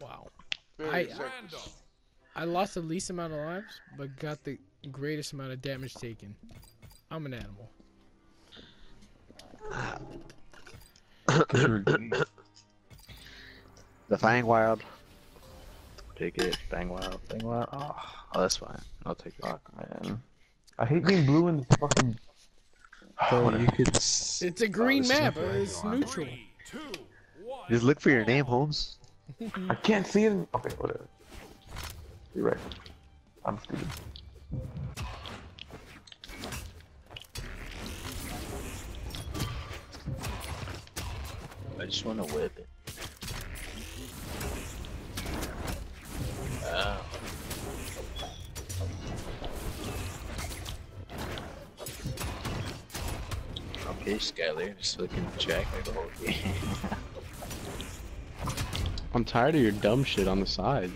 Wow. Very I- I lost the least amount of lives, but got the greatest amount of damage taken. I'm an animal. The Fang Wild. Take it. Fang Wild. Fang Wild. Oh, oh that's fine. I'll take it. Fuck, man. I hate being blue in the fucking. So you could It's a green this is map. It's neutral. Three, two, one. just look for your name, Holmes. I can't see it. Okay, whatever. You're right. I'm stupid. I just want to whip it. Oh. Okay, Skylar, just looking check like the whole game. I'm tired of your dumb shit on the sides.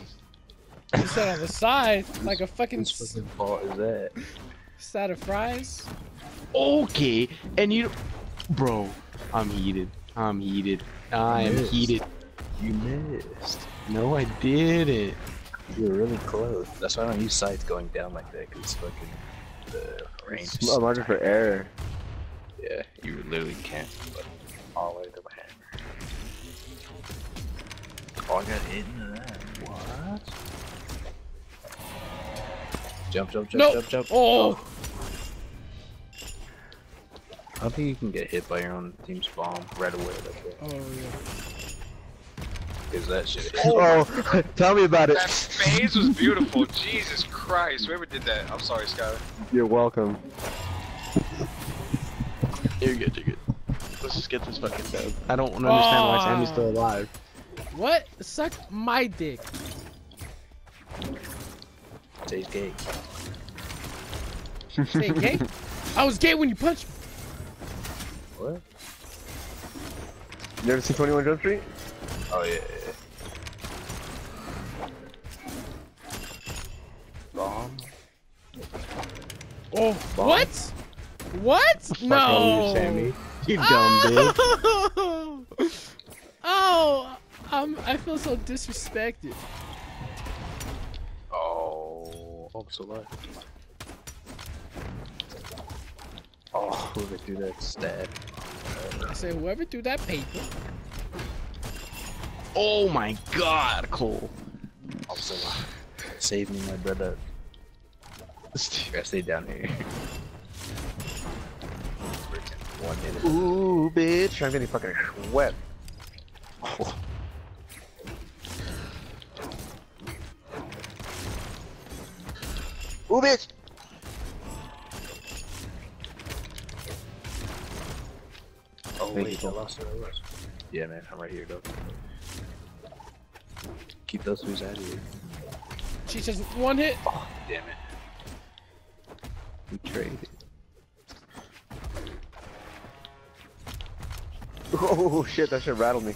You said on the side, like a fucking Whose fucking fault is that? side of fries. Okay, and you, bro, I'm heated. I'm heated. I am heated. You missed. No, I didn't. You were really close. That's why I don't use sights going down like that, because it's fucking the range. is A margin for error. Yeah, you literally can't like, Jump, jump, jump, No. jump, jump. Oh, I don't think you can get hit by your own team's bomb right away like that. oh yeah. Because that shit. Oh, tell me about it. That phase was beautiful. Jesus Christ. Whoever did that. I'm sorry, Skylar. You're welcome. You're good. You're good. Let's just get this fucking dub. I don't understand why Sammy's still ah. alive. What? Suck my dick. Taste gay. Say gay? I was gay when you punched me. What? You never seen 21 Jump Street? Oh yeah. yeah, yeah. Bomb. Oh, what? What? Fuck no. out of here, Sammy. You dumb bitch. oh, um, I feel so disrespected. So alive. Oh, whoever threw that stab. I said, whoever threw that paper. Oh my God, Cole. I'm alive. Save me, my brother. I stay down here. One minute. Ooh, bitch. I'm getting fucking wet. Oh. Ooh, bitch. Oh Thank wait, you. I lost it. I lost it. Yeah, man, I'm right here, though. Keep those fools out of here. She just one hit. Oh, damn it. We traded. Oh shit, that shit rattled me.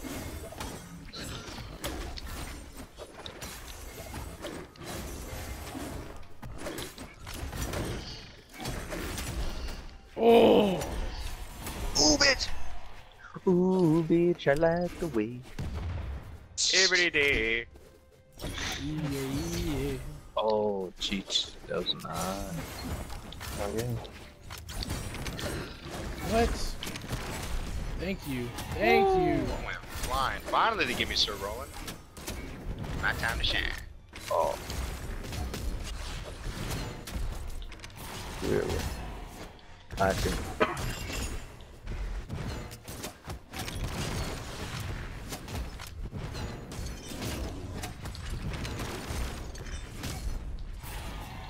Oh, Ooh, bitch. Ooh, bitch, I like the way. Every day. yeah, yeah. Oh, cheats. That was nice. Oh, yeah. What? Thank you. Thank you. I went flying. Finally, they give me Sir Roland. My time to shine. Oh, Really. I think.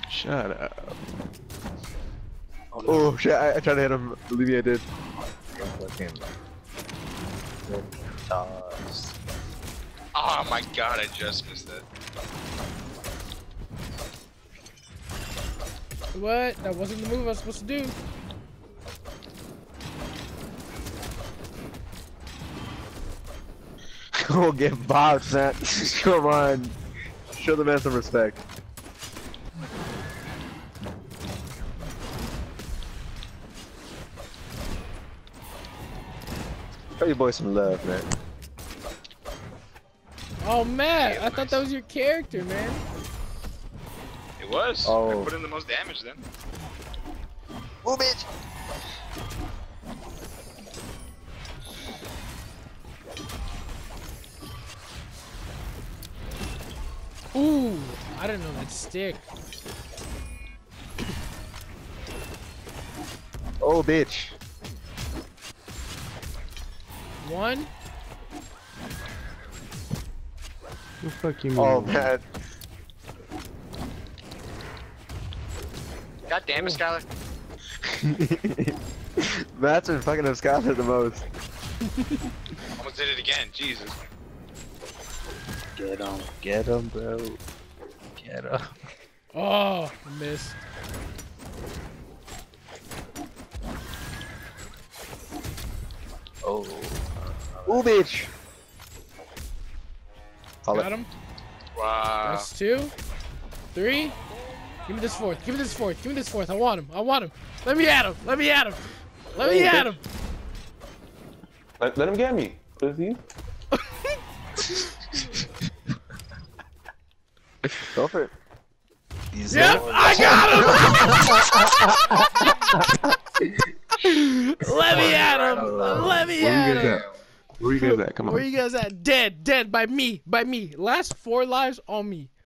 Shut up. Oh, oh shit, I, I tried to hit him. Believe me, I did. Fucking. Oh my god, I just missed it. What? That wasn't the move I was supposed to do. Go get boxed, man. Come on. Show the man some respect. Show your boy some love, man. Oh, Matt, I thought that was your character, man. It was. Oh. I put in the most damage then. Oh, bitch. I didn't that stick. Oh, bitch. One. The fuck you oh, mean? Oh, man. God damn it, Skylar. Matt's been fucking up Skyler the most. Almost did it again. Jesus. Get him. Get him, bro. Get him. Oh, I missed. Oh. Oh, bitch. Call Got it. him. Wow. That's two. Three. Give me this fourth. Give me this fourth. Give me this fourth. I want him. I want him. Let me at him. Let me at him. Let me Hey, at bitch. him. Let, let him get me. What is he? Go for it. He's Yep, there. I got him. Let me at him. Let me Where at you guys him. at? Where you guys at? Come on. Where on. you guys at? Dead, dead by me, by me. Last four lives on me.